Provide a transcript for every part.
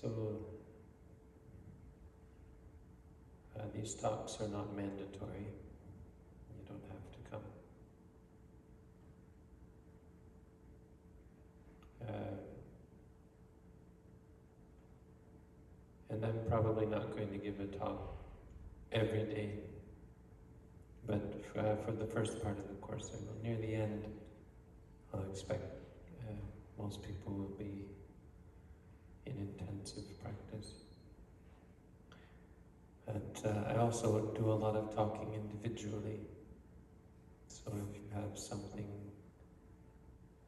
So uh, these talks are not mandatory. You don't have to come. Uh, and I'm probably not going to give a talk every day, but for, uh, for the first part of the course I will. Near the end, I'll expect uh, most people will be in intensive practice. And uh, I also do a lot of talking individually. So if you have something,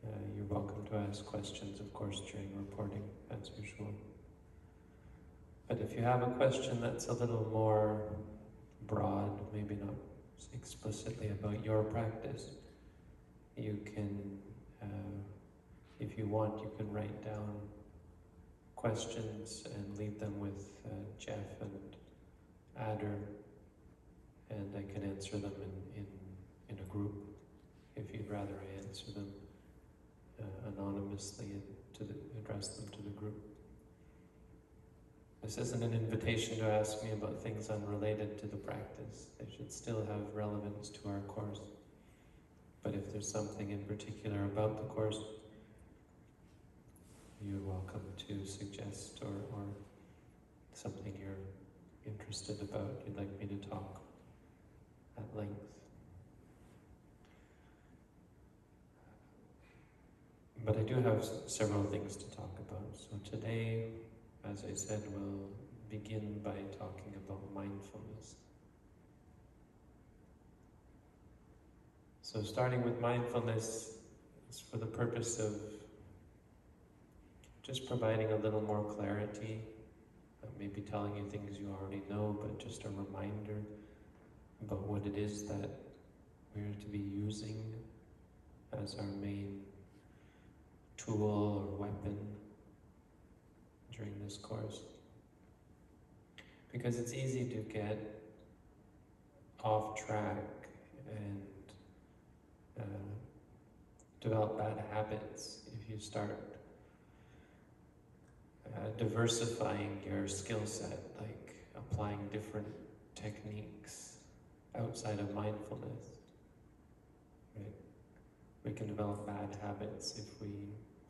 uh, you're welcome to ask questions, of course, during reporting, as usual. But if you have a question that's a little more broad, maybe not explicitly about your practice, you can, uh, if you want, you can write down questions and leave them with uh, Jeff and Adder, and I can answer them in, in, in a group if you'd rather I answer them uh, anonymously and to the, address them to the group. This isn't an invitation to ask me about things unrelated to the practice. They should still have relevance to our course. But if there's something in particular about the course, you're welcome to suggest or, or something you're interested about, you'd like me to talk at length. But I do have several things to talk about. So today, as I said, we'll begin by talking about mindfulness. So starting with mindfulness is for the purpose of just providing a little more clarity, uh, maybe telling you things you already know, but just a reminder about what it is that we're to be using as our main tool or weapon during this course. Because it's easy to get off track and uh, develop bad habits if you start uh, diversifying your skill set, like applying different techniques outside of mindfulness. Right? We can develop bad habits if we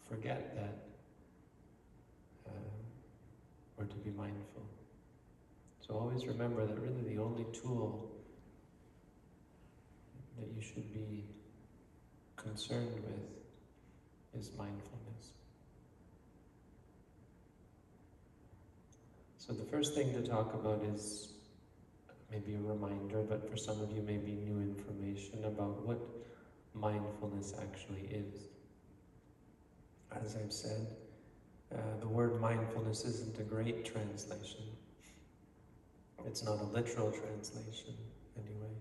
forget that uh, we're to be mindful. So always remember that really the only tool that you should be concerned with is mindfulness. So the first thing to talk about is maybe a reminder, but for some of you maybe new information about what mindfulness actually is. As I've said, uh, the word mindfulness isn't a great translation. It's not a literal translation, anyway.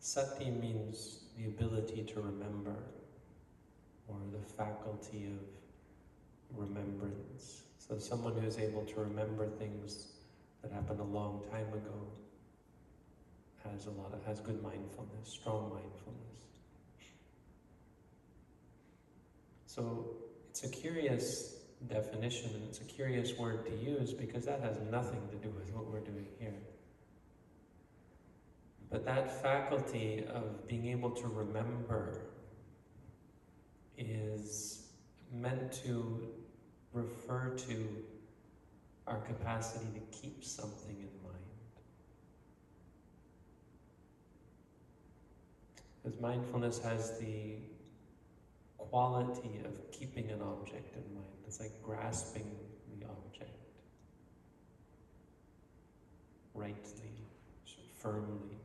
Sati means the ability to remember, or the faculty of remembrance. So someone who's able to remember things that happened a long time ago has a lot of, has good mindfulness, strong mindfulness. So it's a curious definition and it's a curious word to use because that has nothing to do with what we're doing here. But that faculty of being able to remember is meant to refer to our capacity to keep something in mind. Because mindfulness has the quality of keeping an object in mind. It's like grasping the object rightly, firmly.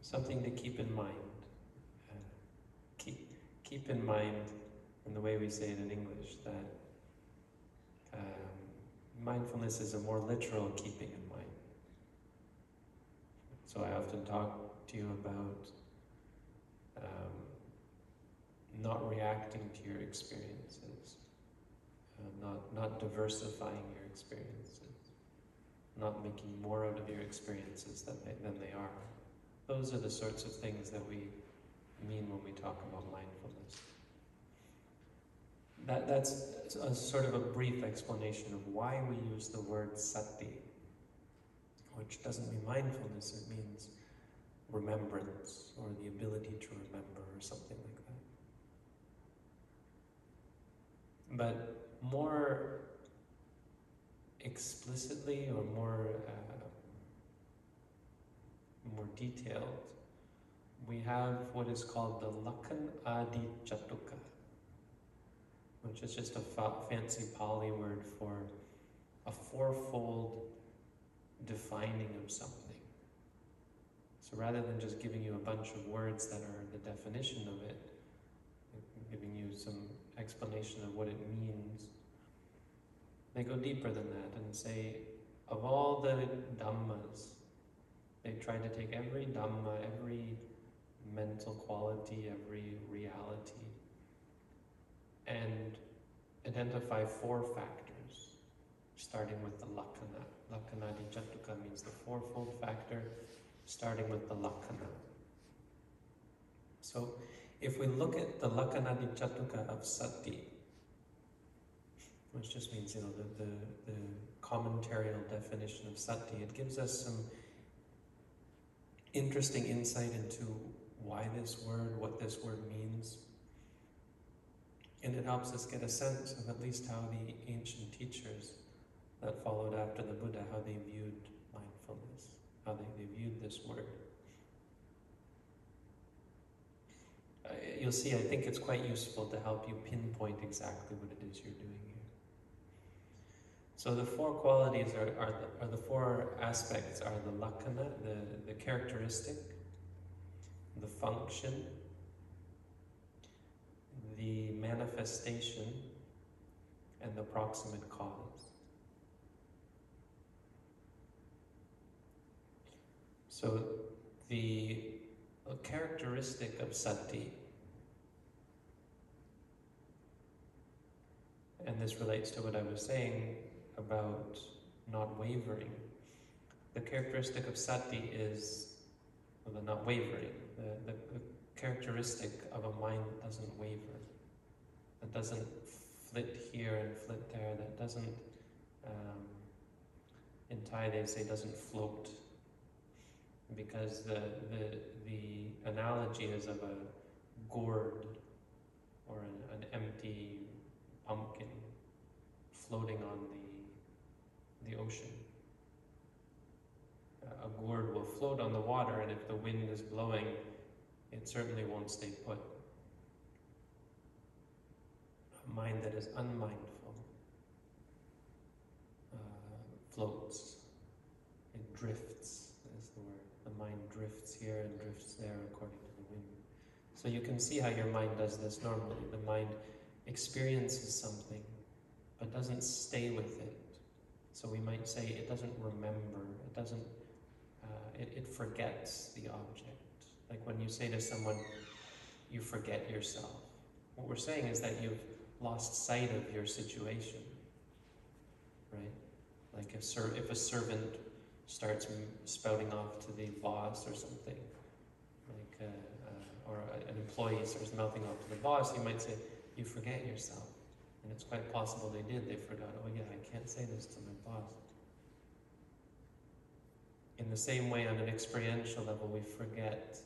Something to keep in mind keep in mind, in the way we say it in English, that um, mindfulness is a more literal keeping in mind. So I often talk to you about um, not reacting to your experiences, uh, not, not diversifying your experiences, not making more out of your experiences than they, than they are. Those are the sorts of things that we mean when we talk about mindfulness. that, that's a sort of a brief explanation of why we use the word sati, which doesn't mean mindfulness, it means remembrance or the ability to remember or something like that. But more explicitly or more uh, more detailed, we have what is called the Lakan Adi Chatuka which is just a fa fancy Pali word for a fourfold defining of something. So rather than just giving you a bunch of words that are the definition of it, giving you some explanation of what it means, they go deeper than that and say, of all the Dhammas, they try to take every Dhamma, every mental quality, every reality, and identify four factors, starting with the lakkhana. Lakkhanadi Chatuka means the fourfold factor, starting with the lakkhana. So if we look at the Lakkhanadi Chatuka of Sati, which just means, you know, the, the, the commentarial definition of Sati, it gives us some interesting insight into why this word, what this word means. And it helps us get a sense of at least how the ancient teachers that followed after the Buddha, how they viewed mindfulness, how they, they viewed this word. Uh, you'll see, I think it's quite useful to help you pinpoint exactly what it is you're doing here. So the four qualities are, are, the, are the four aspects are the lakkhana, the, the characteristic, the function, the manifestation and the proximate cause. So the characteristic of sati, and this relates to what I was saying about not wavering. The characteristic of sati is well, not wavering. The, the, characteristic of a mind that doesn't waver that doesn't flit here and flit there, that doesn't, um, in Thai they say doesn't float, because the, the, the analogy is of a gourd or an, an empty pumpkin floating on the, the ocean. A gourd will float on the water, and if the wind is blowing, it certainly won't stay put A mind that is unmindful uh, floats. It drifts, is the word. The mind drifts here and drifts there according to the wind. So you can see how your mind does this normally. The mind experiences something, but doesn't stay with it. So we might say it doesn't remember, it doesn't, it, it forgets the object. Like when you say to someone, you forget yourself. What we're saying is that you've lost sight of your situation, right? Like if, ser- if a servant starts spouting off to the boss or something, like, uh, uh, or an employee starts mouthing off to the boss, you might say, you forget yourself. And it's quite possible they did. They forgot, oh yeah, I can't say this to my boss. In the same way, on an experiential level, we forget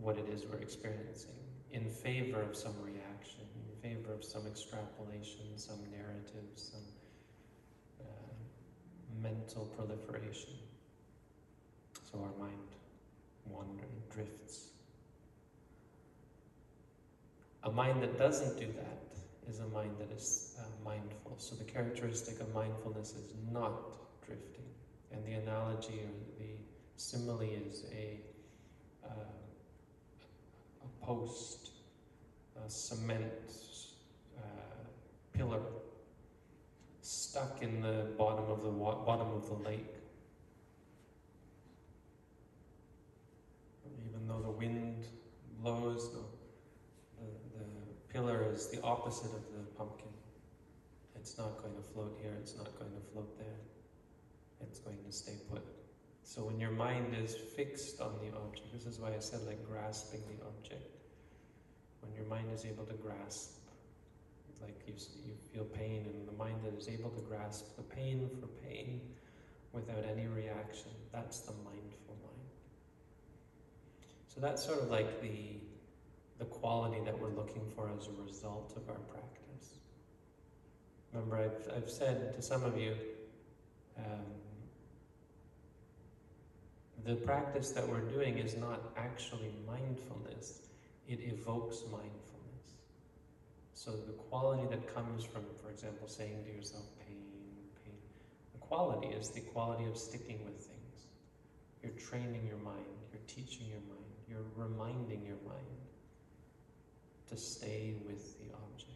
what it is we're experiencing in favor of some reaction in favor of some extrapolation, some narrative, some uh, mental proliferation. So our mind wanders, drifts. A mind that doesn't do that is a mind that is uh, mindful. So the characteristic of mindfulness is not drifting. And the analogy or the simile is a, uh, a post, a cement pillar stuck in the bottom of the bottom of the lake. Even though the wind blows, the, the, the pillar is the opposite of the pumpkin. It's not going to float here, it's not going to float there. It's going to stay put. So when your mind is fixed on the object, this is why I said like grasping the object. When your mind is able to grasp like you, you feel pain and the mind that is able to grasp the pain for pain without any reaction. That's the mindful mind. So that's sort of like the, the quality that we're looking for as a result of our practice. Remember, I've, I've said to some of you, um, the practice that we're doing is not actually mindfulness, it evokes mindfulness. So the quality that comes from, for example, saying to yourself, pain, pain, the quality is the quality of sticking with things. You're training your mind, you're teaching your mind, you're reminding your mind to stay with the object.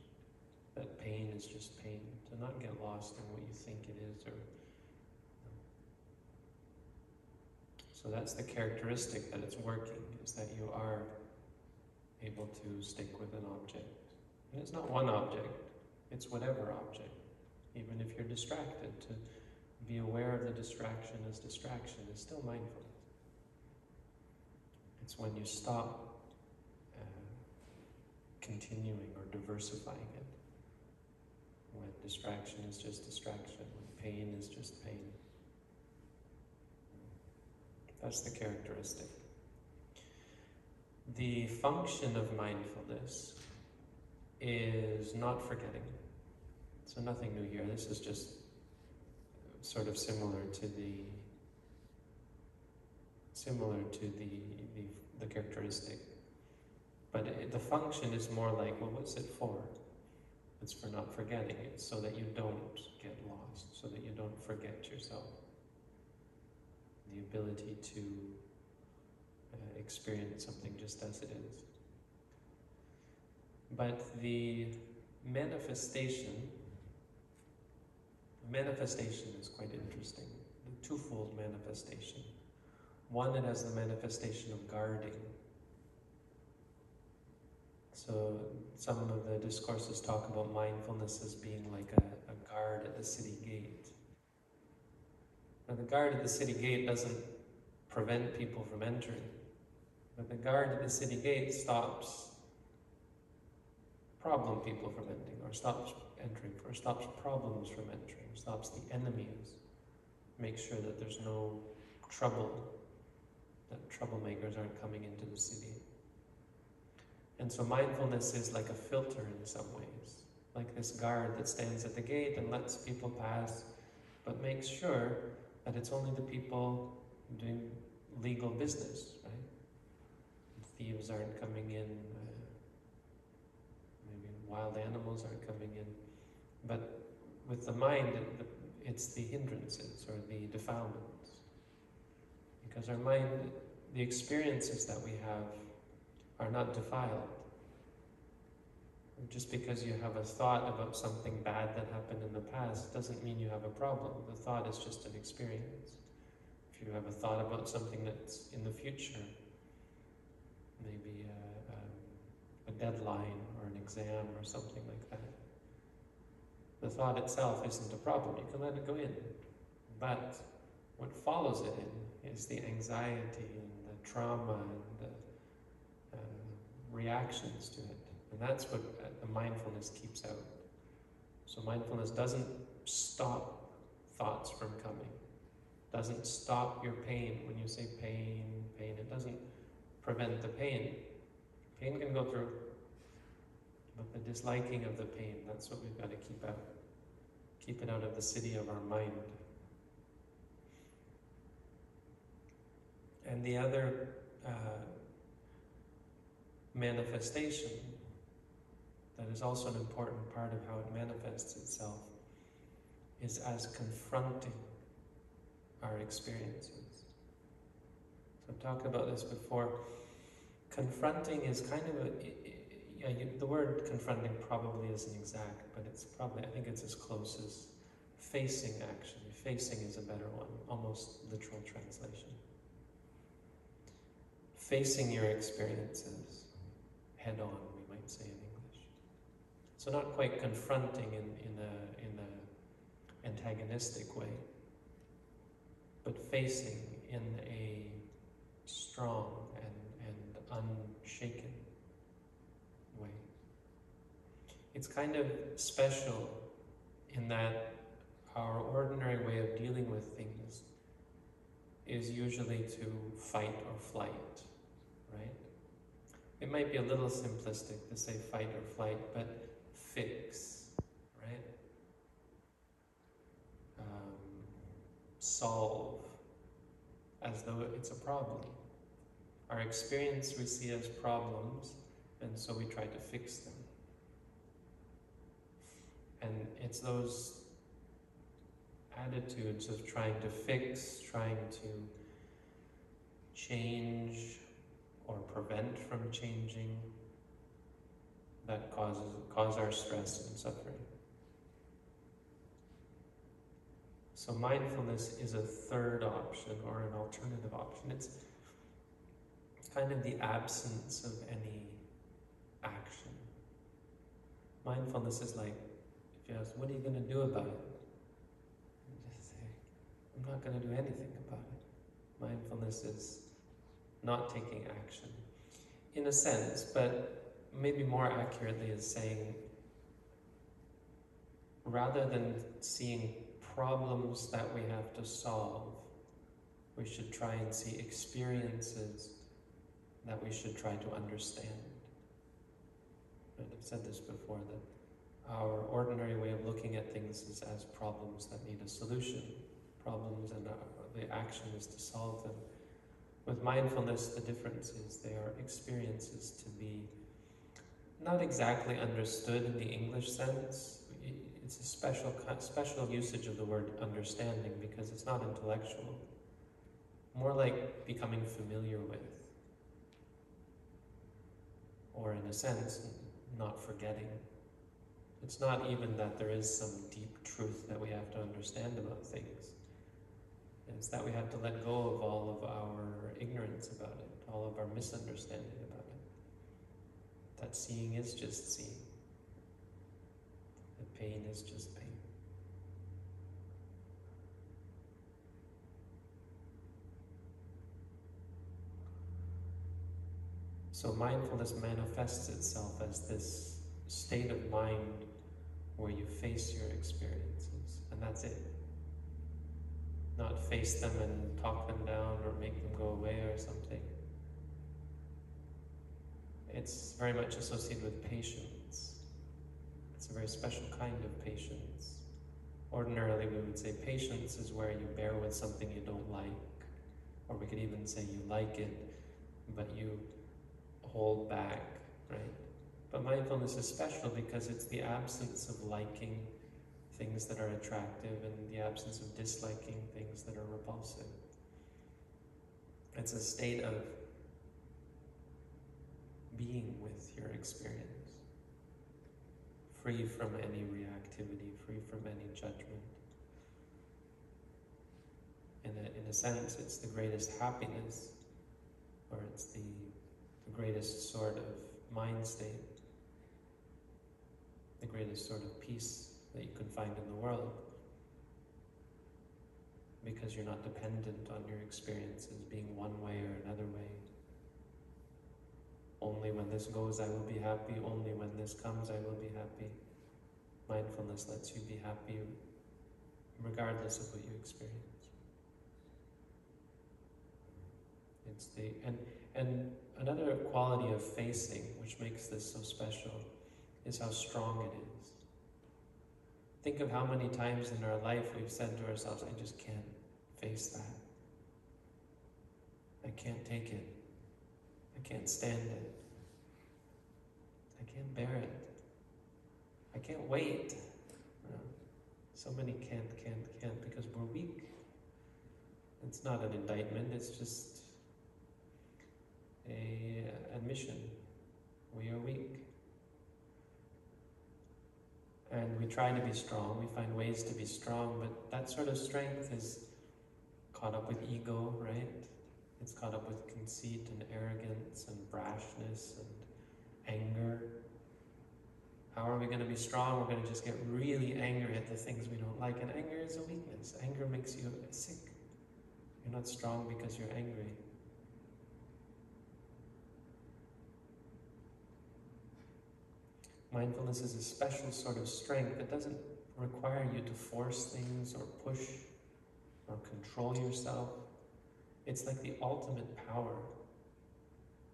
That pain is just pain, to not get lost in what you think it is or So that's the characteristic that it's working, is that you are able to stick with an object. And it's not one object, it's whatever object. Even if you're distracted, to be aware of the distraction as distraction is still mindfulness. It's when you stop uh, continuing or diversifying it. When distraction is just distraction, when pain is just pain. That's the characteristic. The function of mindfulness is not forgetting. So nothing new here. This is just sort of similar to the similar to the the, the characteristic. But it, the function is more like, well, what's it for? It's for not forgetting. it, so that you don't get lost, so that you don't forget yourself the ability to uh, experience something just as it is. But the manifestation, manifestation is quite interesting. The twofold manifestation. One, it has the manifestation of guarding. So some of the discourses talk about mindfulness as being like a, a guard at the city gate the guard at the city gate doesn't prevent people from entering, but the guard at the city gate stops problem people from entering, or stops entering, or stops problems from entering, stops the enemies, makes sure that there's no trouble, that troublemakers aren't coming into the city. And so mindfulness is like a filter in some ways, like this guard that stands at the gate and lets people pass, but makes sure that it's only the people doing legal business, right? Thieves aren't coming in, uh, maybe wild animals aren't coming in. But with the mind, it's the hindrances or the defilements. Because our mind, the experiences that we have are not defiled. Just because you have a thought about something bad that happened in the past doesn't mean you have a problem. The thought is just an experience. If you have a thought about something that's in the future, maybe a, a, a deadline or an exam or something like that, the thought itself isn't a problem. You can let it go in. But what follows it in is the anxiety and the trauma and the uh, reactions to it. And that's what uh, the mindfulness keeps out. So mindfulness doesn't stop thoughts from coming, doesn't stop your pain. When you say pain, pain, it doesn't prevent the pain. Pain can go through, but the disliking of the pain, that's what we've got to keep out. Keep it out of the city of our mind. And the other uh, manifestation that is also an important part of how it manifests itself, is as confronting our experiences. So I've talked about this before. Confronting is kind of a, yeah, you, the word confronting probably isn't exact, but it's probably, I think it's as close as facing actually. Facing is a better one, almost literal translation. Facing your experiences head on, we might say so not quite confronting in, in, a, in a antagonistic way, but facing in a strong and, and unshaken way. it's kind of special in that our ordinary way of dealing with things is usually to fight or flight, right? It might be a little simplistic to say fight or flight, but fix, right? Um, solve, as though it's a problem. Our experience we see as problems, and so we try to fix them. And it's those attitudes of trying to fix, trying to change or prevent from changing that causes cause our stress and suffering. So mindfulness is a third option or an alternative option. It's kind of the absence of any action. Mindfulness is like, if you ask, what are you going to do about it? You just say, I'm not going to do anything about it. Mindfulness is not taking action. In a sense, but maybe more accurately is saying, rather than seeing problems that we have to solve, we should try and see experiences that we should try to understand. I've said this before that our ordinary way of looking at things is as problems that need a solution. Problems and our, the action is to solve them. With mindfulness, the difference is they are experiences to be not exactly understood in the English sense. It's a special special usage of the word understanding because it's not intellectual. More like becoming familiar with or in a sense, not forgetting. It's not even that there is some deep truth that we have to understand about things. It's that we have to let go of all of our ignorance about it, all of our misunderstanding about it. That seeing is just seeing. That pain is just pain. So mindfulness manifests itself as this state of mind where you face your experiences, and that's it. Not face them and talk them down or make them go away or something. It's very much associated with patience. It's a very special kind of patience. Ordinarily, we would say patience is where you bear with something you don't like, or we could even say you like it, but you hold back, right? But mindfulness is special because it's the absence of liking things that are attractive and the absence of disliking things that are repulsive. It's a state of being with your experience, free from any reactivity, free from any judgment. In a, in a sense, it's the greatest happiness, or it's the the greatest sort of mind state, the greatest sort of peace that you can find in the world. Because you're not dependent on your experiences being one way or another way. Only when this goes, I will be happy. Only when this comes, I will be happy. Mindfulness lets you be happy regardless of what you experience. It's the and and another quality of facing, which makes this so special, is how strong it is. Think of how many times in our life we've said to ourselves, I just can't face that. I can't take it. I can't stand it. I can't bear it. I can't wait. You know, so many can't, can't, can't because we're weak. It's not an indictment, it's just a uh, admission. We are weak. And we try to be strong, we find ways to be strong, but that sort of strength is caught up with ego, right? It's caught up with conceit and arrogance and brashness and anger. How are we going to be strong? We're going to just get really angry at the things we don't like. And anger is a weakness. Anger makes you sick. You're not strong because you're angry. Mindfulness is a special sort of strength that doesn't require you to force things or push or control yourself. It's like the ultimate power.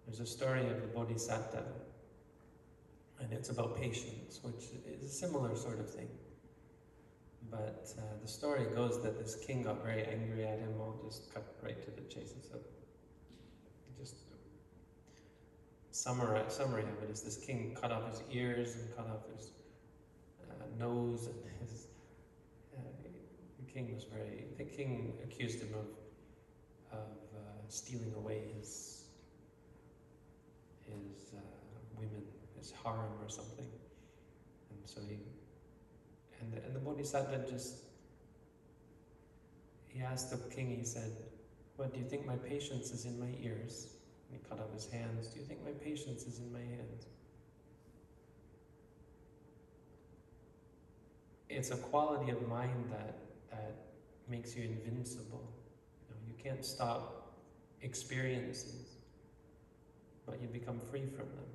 There's a story of the Bodhisattva, and it's about patience, which is a similar sort of thing. But uh, the story goes that this king got very angry at him. I'll just cut right to the chase. So, just summary summary of it is this king cut off his ears and cut off his uh, nose and his. Uh, the king was very. The king accused him of of uh, stealing away his his uh, women, his harem or something, and so he and the, and the Bodhisattva just, he asked the king, he said, What, do you think my patience is in my ears? And he cut off his hands. Do you think my patience is in my hands? It's a quality of mind that, that makes you invincible. Can't stop experiences, but you become free from them.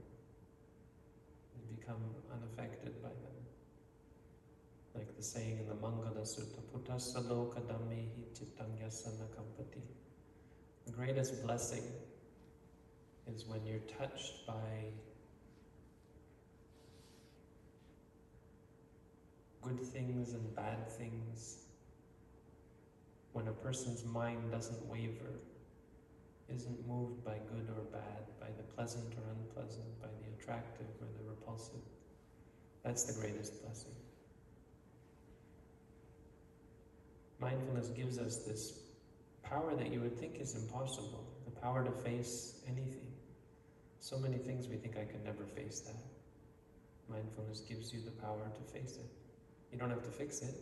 You become unaffected by them. Like the saying in the Mangala Sutta, Puttasa loka chittangyasana kampati. The greatest blessing is when you're touched by good things and bad things, when a person's mind doesn't waver, isn't moved by good or bad, by the pleasant or unpleasant, by the attractive or the repulsive. That's the greatest blessing. Mindfulness gives us this power that you would think is impossible, the power to face anything. So many things we think I could never face that. Mindfulness gives you the power to face it. You don't have to fix it.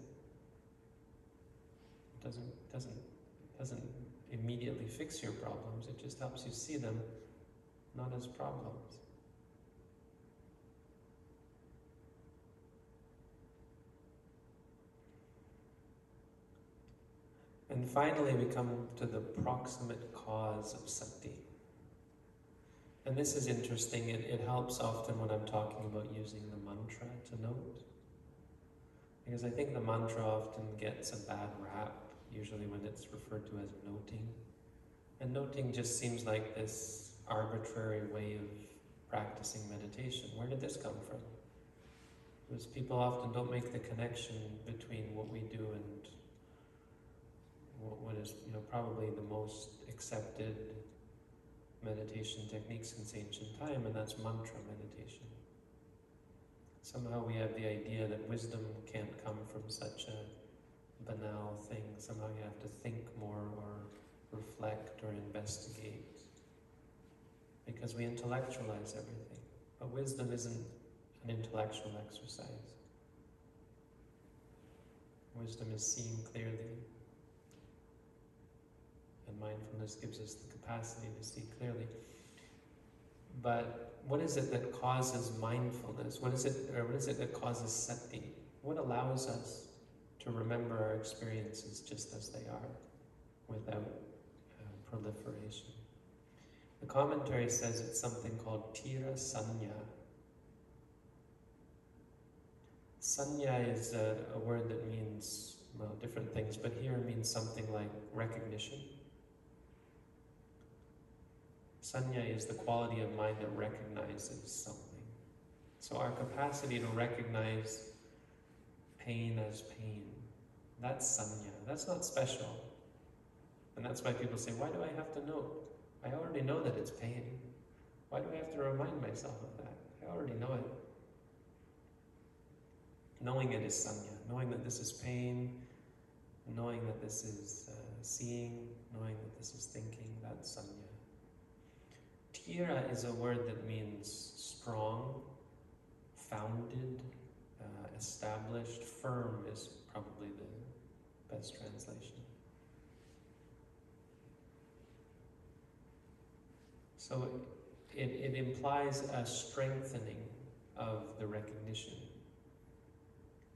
Doesn't doesn't doesn't immediately fix your problems. It just helps you see them not as problems. And finally, we come to the proximate cause of sati. And this is interesting. It, it helps often when I'm talking about using the mantra to note. Because I think the mantra often gets a bad rap, usually when it's referred to as noting. And noting just seems like this arbitrary way of practicing meditation. Where did this come from? Because people often don't make the connection between what we do and what is you know probably the most accepted meditation technique since ancient time, and that's mantra meditation. Somehow we have the idea that wisdom can't come from such a banal thing. Somehow you have to think more or reflect or investigate because we intellectualize everything. But wisdom isn't an intellectual exercise. Wisdom is seen clearly and mindfulness gives us the capacity to see clearly. But what is it that causes mindfulness? What is it, or what is it that causes sati? What allows us to remember our experiences just as they are, without uh, proliferation? The commentary says it's something called tira sanya. Sanya is a, a word that means well different things, but here it means something like recognition Sanya is the quality of mind that recognizes something. So our capacity to recognize pain as pain, that's sanya. That's not special. And that's why people say, why do I have to know? I already know that it's pain. Why do I have to remind myself of that? I already know it. Knowing it is sanya. Knowing that this is pain, knowing that this is uh, seeing, knowing that this is thinking, that's sanya. Tira is a word that means strong, founded, uh, established, firm is probably the best translation. So it, it implies a strengthening of the recognition.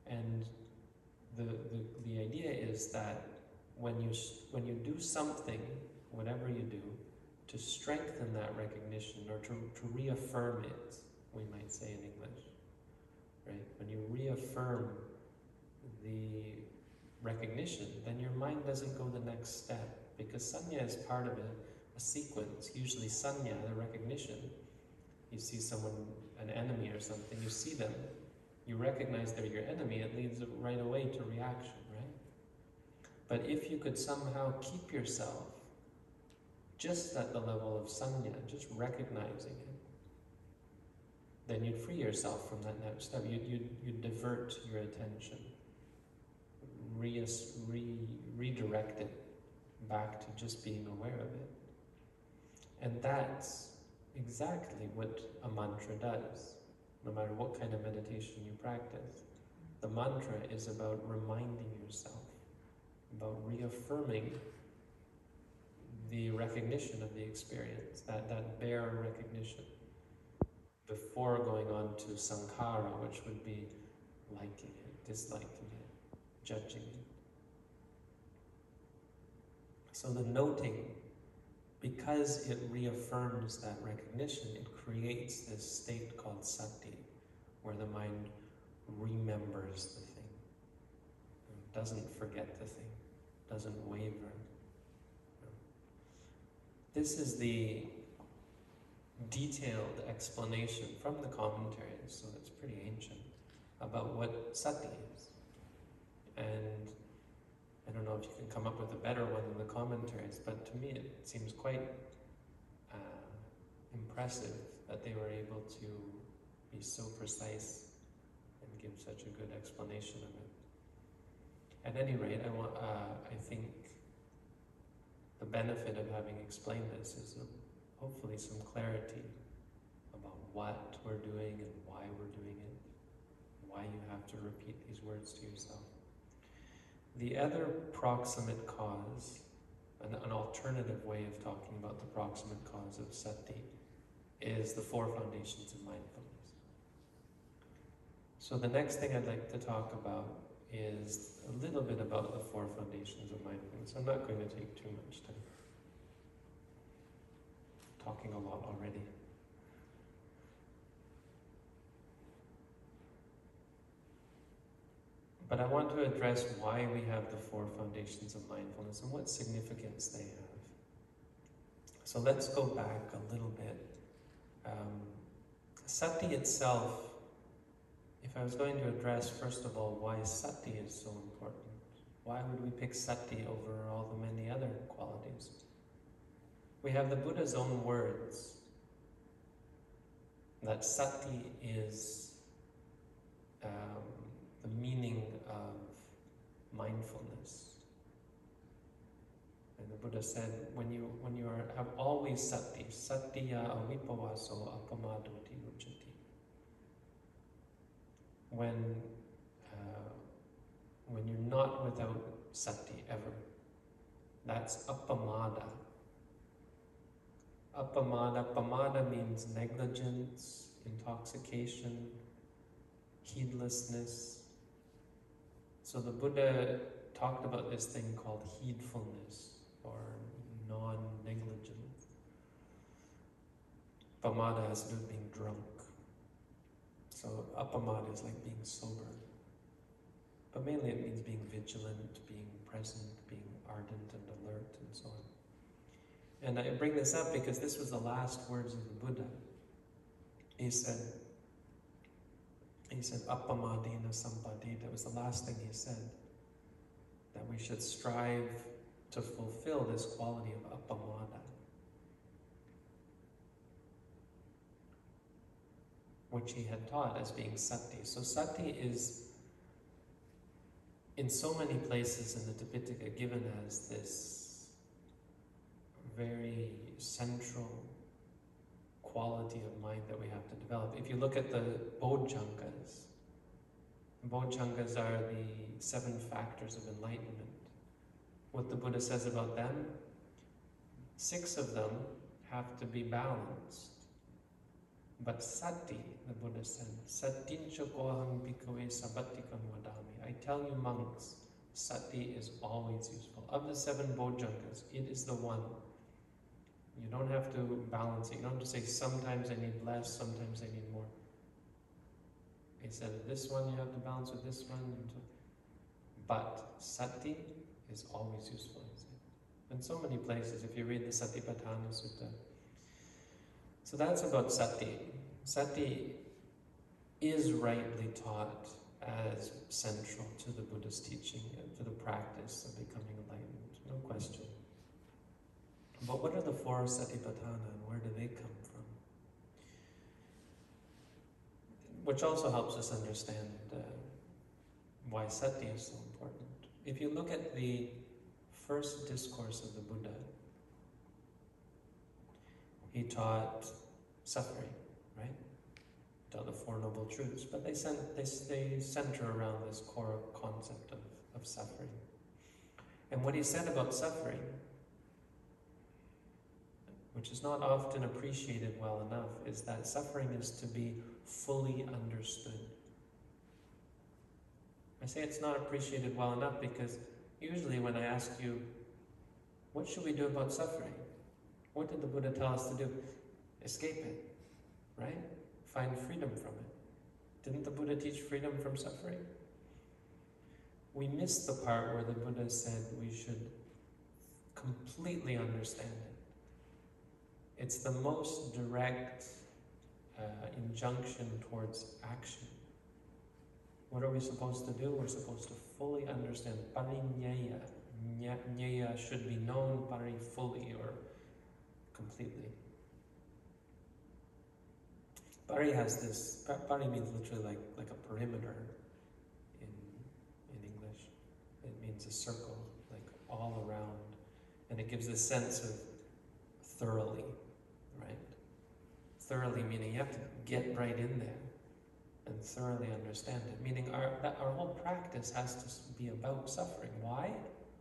And the, the, the idea is that when you, when you do something, whatever you do, to strengthen that recognition or to, to reaffirm it, we might say in English. Right? When you reaffirm the recognition, then your mind doesn't go the next step because sanya is part of a, a sequence. Usually, sanya, the recognition, you see someone, an enemy or something, you see them, you recognize they're your enemy, it leads right away to reaction, right? But if you could somehow keep yourself just at the level of sanya, just recognizing it, then you'd free yourself from that next step. You'd, you'd, you'd divert your attention, re, re, redirect it back to just being aware of it. And that's exactly what a mantra does, no matter what kind of meditation you practice. The mantra is about reminding yourself, about reaffirming the recognition of the experience, that, that bare recognition, before going on to sankhara, which would be liking it, disliking it, judging it. So the noting, because it reaffirms that recognition, it creates this state called sati, where the mind remembers the thing, doesn't forget the thing, doesn't waver. This is the detailed explanation from the commentaries, so it's pretty ancient, about what sati is. And I don't know if you can come up with a better one than the commentaries, but to me it seems quite uh, impressive that they were able to be so precise and give such a good explanation of it. At any rate, I want, uh, I think the benefit of having explained this is hopefully some clarity about what we're doing and why we're doing it, why you have to repeat these words to yourself. The other proximate cause, an, an alternative way of talking about the proximate cause of sati, is the four foundations of mindfulness. So the next thing I'd like to talk about is a little bit about the four foundations of mindfulness. I'm not going to take too much time. Talking a lot already. But I want to address why we have the four foundations of mindfulness and what significance they have. So let's go back a little bit. Um, sati itself if I was going to address, first of all, why sati is so important, why would we pick sati over all the many other qualities? We have the Buddha's own words that sati is um, the meaning of mindfulness. And the Buddha said, when you when you are have always sati, satya avipavaso apamadoti uchati when uh, when you're not without sati ever. That's appamada. Appamada, pamada means negligence, intoxication, heedlessness. So the Buddha talked about this thing called heedfulness or non-negligence. Pamada has to do with being drunk. So appamada is like being sober. But mainly it means being vigilant, being present, being ardent and alert and so on. And I bring this up because this was the last words of the Buddha. He said, he said, appamadina sampadi. That was the last thing he said. That we should strive to fulfill this quality of appamada. which he had taught as being sati. So sati is in so many places in the Tipitaka given as this very central quality of mind that we have to develop. If you look at the Bojjhangas, Bojjhangas are the seven factors of enlightenment. What the Buddha says about them, six of them have to be balanced. But sati, the Buddha said, Satincha koham bhikkhave sabatikam vadami. I tell you monks, sati is always useful. Of the seven bojjhangas, it is the one. You don't have to balance it. You don't have to say, sometimes I need less, sometimes I need more. He said this one you have to balance with this one. But sati is always useful. In so many places, if you read the Satipatthana Sutta. So that's about sati. Sati is rightly taught as central to the Buddha's teaching, to the practice of becoming enlightened, no question. But what are the four satipatthana and where do they come from? Which also helps us understand uh, why sati is so important. If you look at the first discourse of the Buddha, he taught suffering, right? Taught the Four Noble Truths, but they, sent, they, they center around this core concept of, of suffering. And what he said about suffering, which is not often appreciated well enough, is that suffering is to be fully understood. I say it's not appreciated well enough because usually when I ask you, what should we do about suffering? What did the Buddha tell us to do? Escape it, right? Find freedom from it. Didn't the Buddha teach freedom from suffering? We miss the part where the Buddha said we should completely understand it. It's the most direct uh, injunction towards action. What are we supposed to do? We're supposed to fully understand. Parinyaya. Nyaya should be known pari fully or completely. Pari has this, pari means literally like, like a perimeter in, in English. It means a circle, like all around. And it gives a sense of thoroughly, right? Thoroughly meaning you have to get right in there and thoroughly understand it. Meaning our, our whole practice has to be about suffering. Why?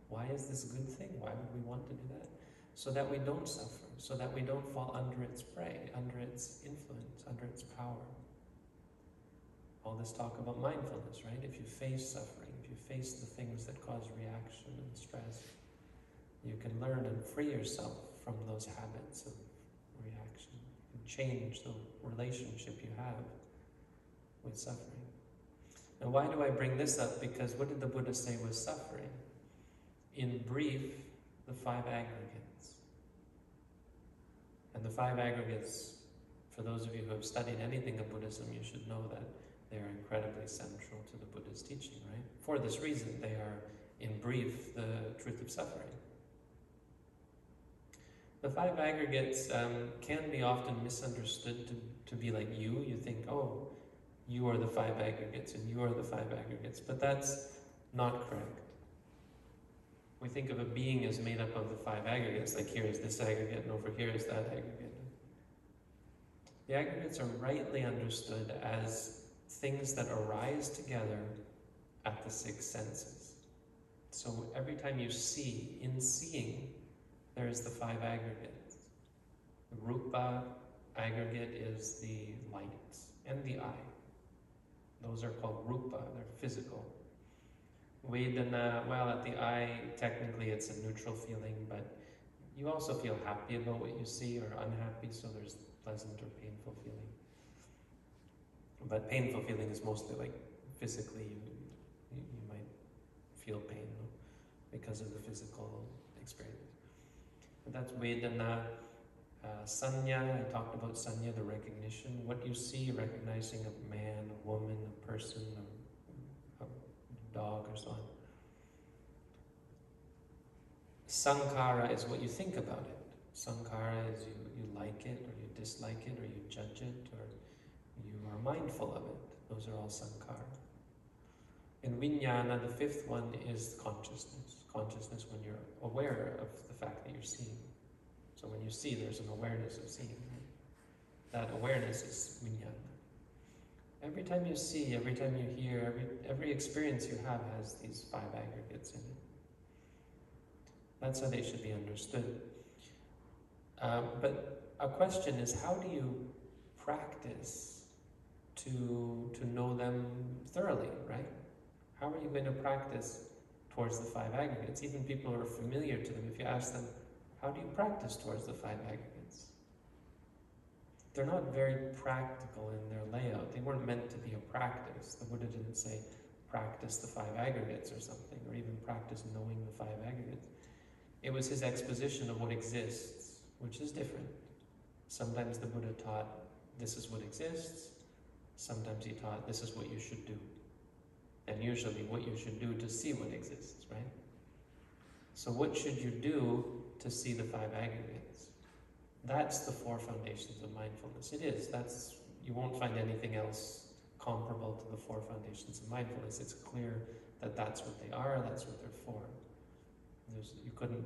Why is this a good thing? Why would we want to do that? So that we don't suffer, so that we don't fall under its prey, under its influence, under its power. All this talk about mindfulness, right? If you face suffering, if you face the things that cause reaction and stress, you can learn and free yourself from those habits of change the relationship you have with suffering. Now, why do I bring this up? Because what did the Buddha say was suffering? In brief, the five aggregates. And the five aggregates, for those of you who have studied anything of Buddhism, you should know that they are incredibly central to the Buddha's teaching, right? For this reason, they are, in brief, the truth of suffering. The five aggregates um, can be often misunderstood to, to be like you. You think, oh, you are the five aggregates and you are the five aggregates, but that's not correct. We think of a being as made up of the five aggregates, like here is this aggregate and over here is that aggregate. The aggregates are rightly understood as things that arise together at the six senses. So every time you see, in seeing, there is the five aggregates. The rupa aggregate is the light and the eye. Those are called rupa, they're physical. Vedana, well, at the eye, technically it's a neutral feeling, but you also feel happy about what you see or unhappy, so there's pleasant or painful feeling. But painful feeling is mostly like physically, you, you, you might feel pain because of the physical experience. That's Vedana. Uh, sanya, I talked about sanya, the recognition. What you see, recognizing a man, a woman, a person, a, a dog, or so on. Sankhara is what you think about it. Sankhara is you, you like it, or you dislike it, or you judge it, or you are mindful of it. Those are all sankhara. In vijnana, the fifth one is consciousness. Consciousness when you're aware of the fact that you're seeing. So when you see, there's an awareness of seeing. That awareness is vijnana. Every time you see, every time you hear, every, every experience you have has these five aggregates in it. That's how they should be understood. Um, but a question is, how do you practice to, to know them thoroughly, right? How are you going to practice towards the five aggregates? Even people who are familiar to them, if you ask them, how do you practice towards the five aggregates? they're not very practical in their layout. They weren't meant to be a practice. The Buddha didn't say practice the five aggregates or something, or even practice knowing the five aggregates. It was his exposition of what exists, which is different. Sometimes the Buddha taught this is what exists, sometimes he taught this is what you should do. And usually what you should do to see what exists, right? So what should you do to see the five aggregates? That's the four foundations of mindfulness. It is. That's you won't find anything else comparable to the four foundations of mindfulness. It's clear that that's what they are, that's what they're for. There's, you couldn't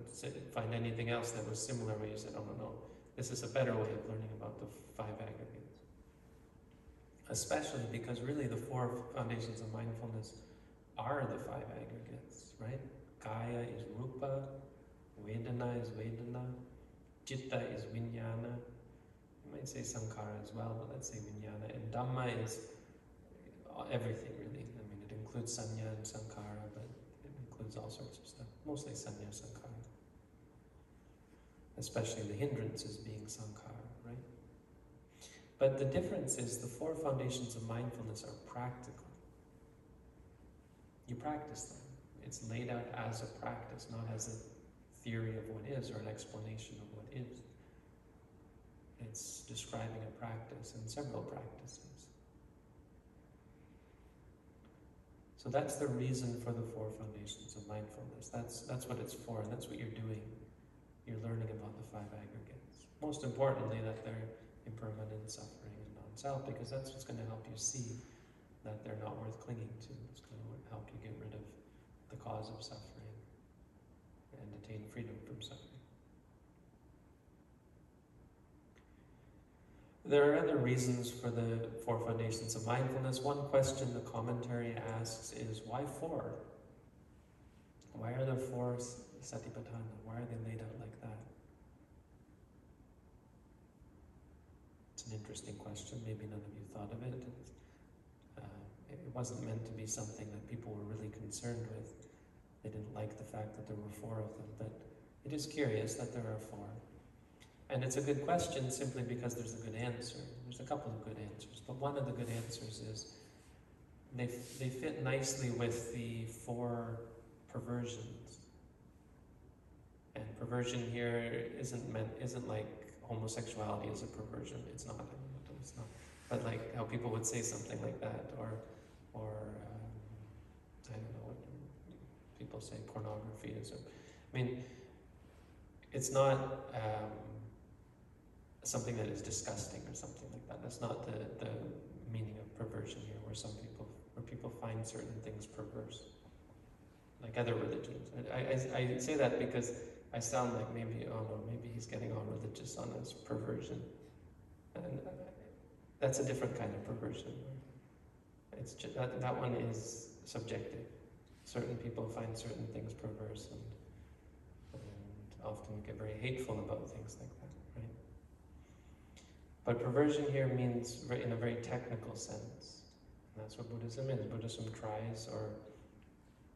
find anything else that was similar where you said, oh no, no, this is a better way of learning about the five aggregates. Especially because really the four foundations of mindfulness are the five aggregates, right? Kaya is rupa, Vedana is Vedana, Chitta is Vijnana. You might say Sankhara as well, but let's say Vijnana. And Dhamma is everything really. I mean, it includes Sanya and Sankhara, but it includes all sorts of stuff. Mostly Sanya Sankara, Especially the hindrances being Sankhara, right? But the difference is the four foundations of mindfulness are practical. You practice them. It's laid out as a practice, not as a theory of what is or an explanation of what is. It's describing a practice and several practices. So that's the reason for the four foundations of mindfulness. That's, that's what it's for, and that's what you're doing. You're learning about the five aggregates. Most importantly, that they're impermanent suffering and non-self, because that's what's going to help you see that they're not worth clinging to. It's going to help you get rid of the cause of suffering and attain freedom from suffering. There are other reasons for the four foundations of mindfulness. One question the commentary asks is why four? Why are there four satipatthana? Why are they laid out like that? It's an interesting question. Maybe none of you thought of it. Uh, it wasn't meant to be something that people were really concerned with. They didn't like the fact that there were four of them, but it is curious that there are four. And it's a good question simply because there's a good answer. There's a couple of good answers, but one of the good answers is they, they fit nicely with the four perversions. And perversion here isn't meant isn't like homosexuality is a perversion. It's not. It's not. But like how people would say something like that, or or um, I don't know what people say pornography is. I mean, it's not um, something that is disgusting or something like that. That's not the, the meaning of perversion here, where some people, where people find certain things perverse, like other religions. I, I, I say that because I sound like maybe, oh no, maybe he's getting all religious on his perversion. And uh, that's a different kind of perversion. It's just, that, that one is subjective. Certain people find certain things perverse and, and often get very hateful about things like that, right? But perversion here means in a very technical sense. And that's what Buddhism is. Buddhism tries or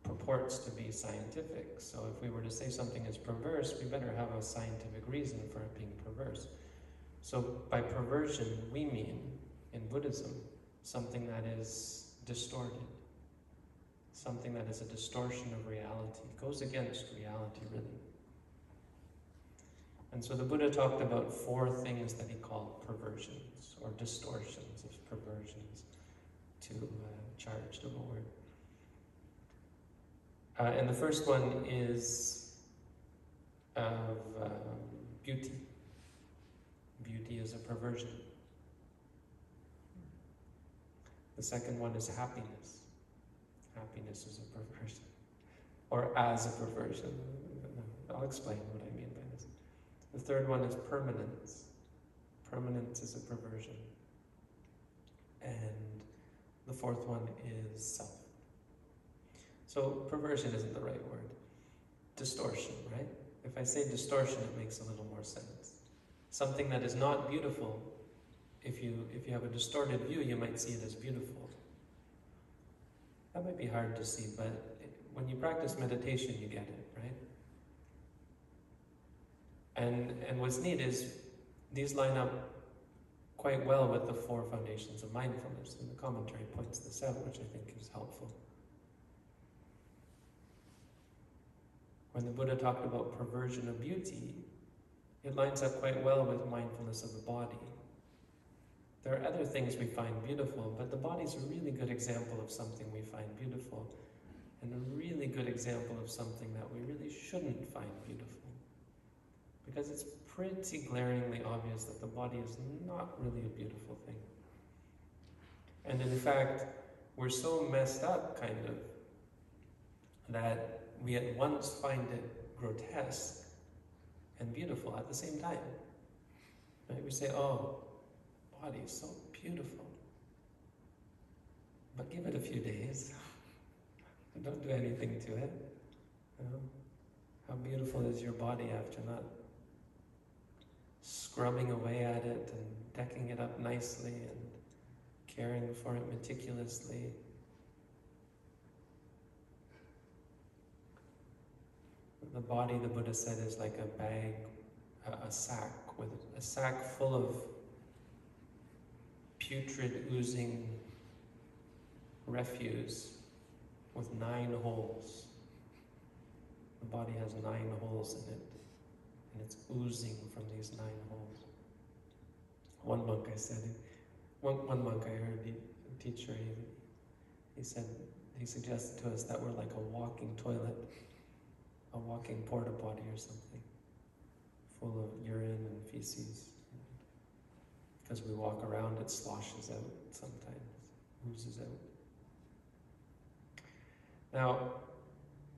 purports to be scientific. So if we were to say something is perverse, we better have a scientific reason for it being perverse. So by perversion, we mean, in Buddhism, something that is distorted something that is a distortion of reality. It goes against reality, really. And so the Buddha talked about four things that he called perversions or distortions of perversions to uh, charge the Lord. Uh, and the first one is of um, beauty. Beauty is a perversion. The second one is happiness happiness is a perversion, or as a perversion. I'll explain what I mean by this. The third one is permanence. Permanence is a perversion. And the fourth one is self. So perversion isn't the right word. Distortion, right? If I say distortion, it makes a little more sense. Something that is not beautiful, if you if you have a distorted view, you might see it as beautiful. That might be hard to see, but when you practice meditation, you get it, right? And, and what's neat is these line up quite well with the four foundations of mindfulness, and the commentary points this out, which I think is helpful. When the Buddha talked about perversion of beauty, it lines up quite well with mindfulness of the body. There are other things we find beautiful, but the body is a really good example of something we find beautiful, and a really good example of something that we really shouldn't find beautiful. Because it's pretty glaringly obvious that the body is not really a beautiful thing. And in fact, we're so messed up, kind of, that we at once find it grotesque and beautiful at the same time. Right? We say, oh, body is so beautiful. But give it a few days. Don't do anything to it. You know? How beautiful is your body after not scrubbing away at it and decking it up nicely and caring for it meticulously. The body, the Buddha said, is like a bag, a, a sack, with a sack full of putrid, oozing refuse with nine holes. The body has nine holes in it, and it's oozing from these nine holes. One monk, I said, one, one monk I heard, the teacher, he, he said, he suggested to us that we're like a walking toilet, a walking porta potty or something, full of urine and feces. As we walk around, it sloshes out sometimes, oozes out. Now,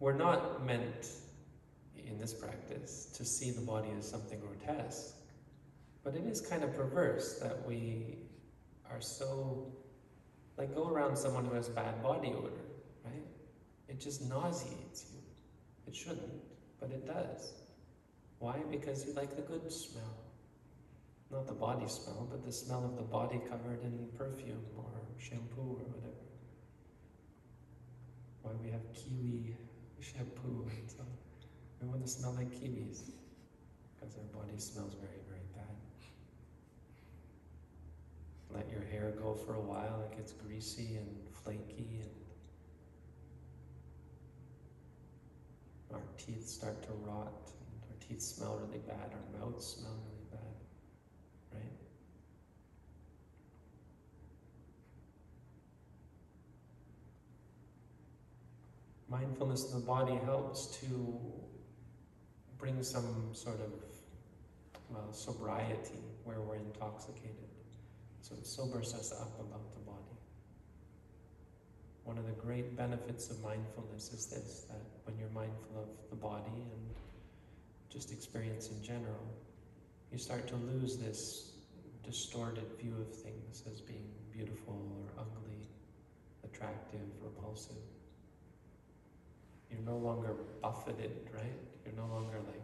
we're not meant in this practice to see the body as something grotesque, but it is kind of perverse that we are so, like, go around someone who has bad body odor, right? It just nauseates you. It shouldn't, but it does. Why? Because you like the good smell. Not the body smell, but the smell of the body covered in perfume or shampoo or whatever. Why we have kiwi shampoo and so we want to smell like kiwis because our body smells very, very bad. Let your hair go for a while, it gets greasy and flaky and our teeth start to rot, our teeth smell really bad, our mouths smell really bad, right? Mindfulness of the body helps to bring some sort of, well, sobriety where we're intoxicated. So it sobers us up about the body. One of the great benefits of mindfulness is this, that when you're mindful of the body and just experience in general, you start to lose this distorted view of things as being beautiful or ugly, attractive, repulsive. You're no longer buffeted, right? You're no longer like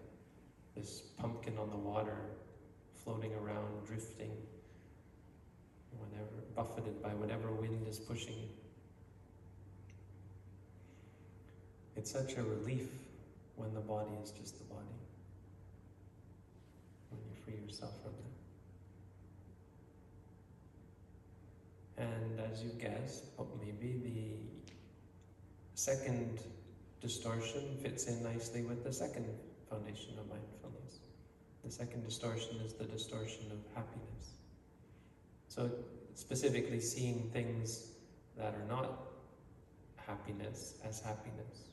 this pumpkin on the water floating around, drifting, whenever buffeted by whatever wind is pushing you. It's such a relief when the body is just the body. When you free yourself from that. And as you guessed, maybe the second distortion fits in nicely with the second foundation of mindfulness. The second distortion is the distortion of happiness. So, specifically, seeing things that are not happiness as happiness.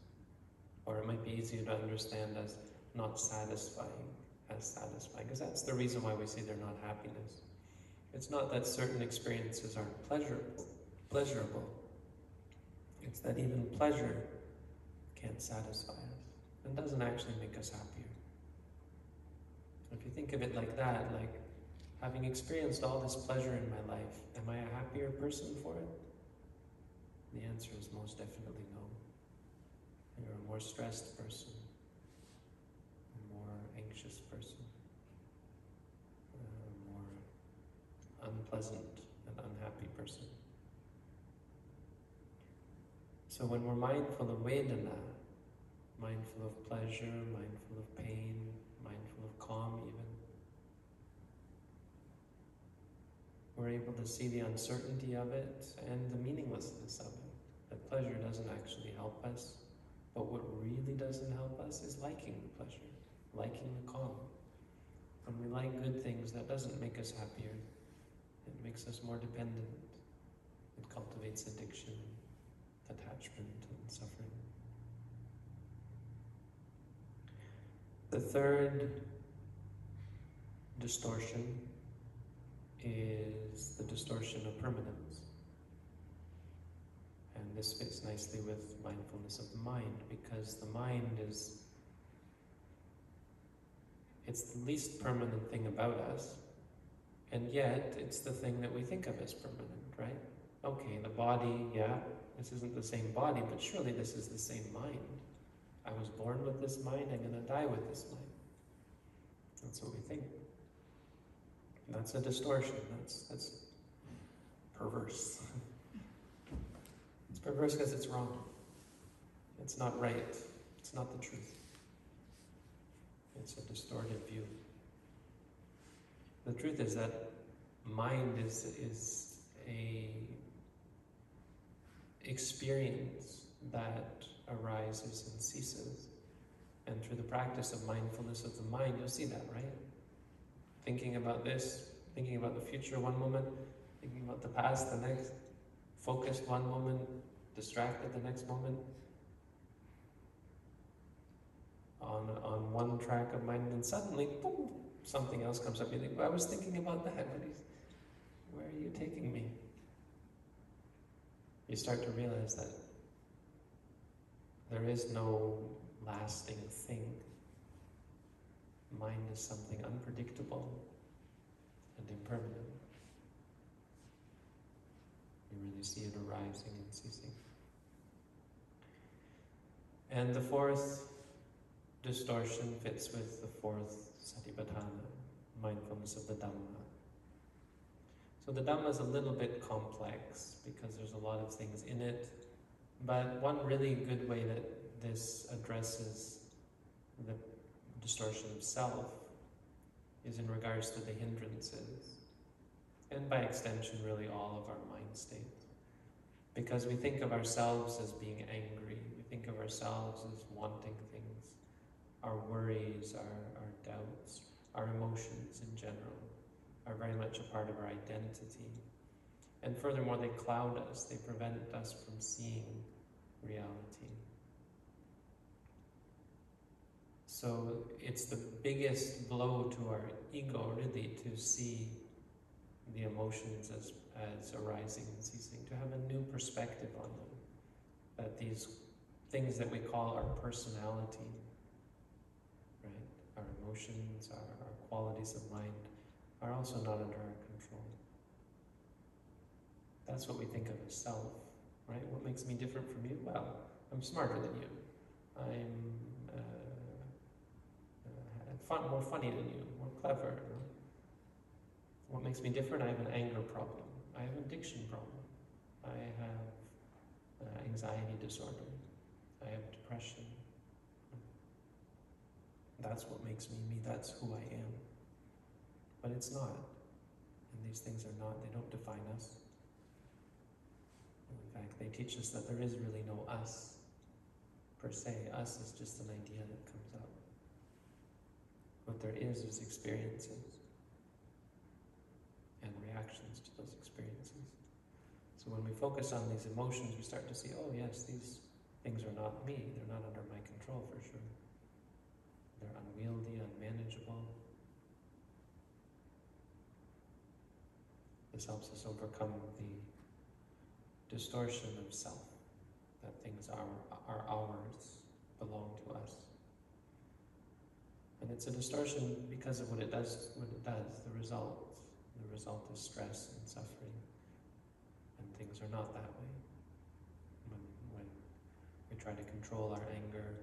Or it might be easier to understand as not satisfying as satisfying, because that's the reason why we say they're not happiness. It's not that certain experiences aren't pleasurable, pleasurable. It's that even pleasure can't satisfy us and doesn't actually make us happier. If you think of it like that, like having experienced all this pleasure in my life, am I a happier person for it? The answer is most definitely no. You're a more stressed person, a more anxious person, a more unpleasant and unhappy person. So when we're mindful of Vedana, mindful of pleasure, mindful of pain, mindful of calm even, we're able to see the uncertainty of it and the meaninglessness of it. That pleasure doesn't actually help us, but what really doesn't help us is liking the pleasure, liking the calm. When we like good things, that doesn't make us happier. It makes us more dependent. It cultivates addiction, attachment, and suffering. The third distortion is the distortion of permanence. This fits nicely with mindfulness of the mind because the mind is it's the least permanent thing about us, and yet it's the thing that we think of as permanent, right? Okay, the body, yeah, this isn't the same body, but surely this is the same mind. I was born with this mind, I'm going to die with this mind. That's what we think. That's a distortion. That's that's perverse. perverse because it's wrong. It's not right. It's not the truth. It's a distorted view. The truth is that mind is is a experience that arises and ceases. And through the practice of mindfulness of the mind, you'll see that, right? Thinking about this, thinking about the future one moment, thinking about the past the next, focused one moment, distracted the next moment. On, on one track of mind, and suddenly, boom, something else comes up. You think, well, I was thinking about that. Where are you taking me? You start to realize that there is no lasting thing. Mind is something unpredictable and impermanent. You really see it arising and ceasing. And the fourth distortion fits with the fourth satipatthana, mindfulness of the Dhamma. So the Dhamma is a little bit complex because there's a lot of things in it, but one really good way that this addresses the distortion of self is in regards to the hindrances, and by extension, really all of our mind states. Because we think of ourselves as being angry, think of ourselves as wanting things, our worries, our, our doubts, our emotions in general are very much a part of our identity. And furthermore, they cloud us, they prevent us from seeing reality. So it's the biggest blow to our ego, really, to see the emotions as, as arising and ceasing, to have a new perspective on them. That these things that we call our personality, right, our emotions, our, our qualities of mind, are also not under our control. That's what we think of as self, right? What makes me different from you? Well, I'm smarter than you. I'm fun, more funny than you, more clever. What makes me different? I have an anger problem. I have an addiction problem. I have uh, anxiety disorder. I have depression. That's what makes me me. That's who I am. But it's not. And these things are not, they don't define us. In fact, they teach us that there is really no us per se. Us is just an idea that comes up. What there is is experiences and reactions to those experiences. So when we focus on these emotions, we start to see, oh yes, these things are not me. They're not under my control for sure. They're unwieldy, unmanageable. This helps us overcome the distortion of self, that things are, are ours, belong to us. And it's a distortion because of what it does, what it does, the result. The result is stress and suffering. And things are not that way. We try to control our anger,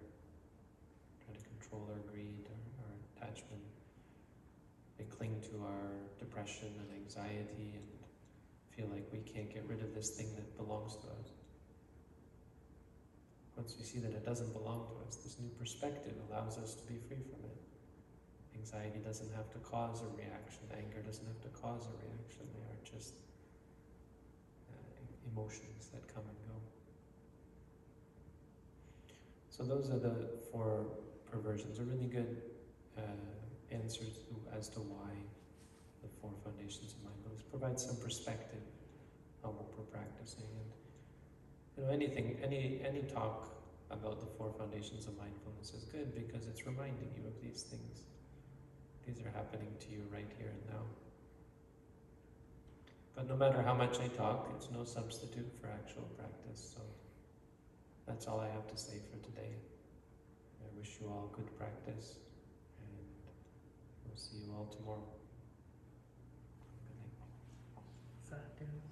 try to control our greed, our, our attachment, we cling to our depression and anxiety and feel like we can't get rid of this thing that belongs to us. Once we see that it doesn't belong to us, this new perspective allows us to be free from it. Anxiety doesn't have to cause a reaction. Anger doesn't have to cause a reaction. They are just uh, emotions that come and go. So those are the four perversions. A really good uh, answers to, as to why the four foundations of mindfulness provide some perspective on what we're practicing. And you know, anything, any any talk about the four foundations of mindfulness is good because it's reminding you of these things. These are happening to you right here and now. But no matter how much I talk, it's no substitute for actual practice. So that's all I have to say for today. I wish you all good practice, and we'll see you all tomorrow. Good night.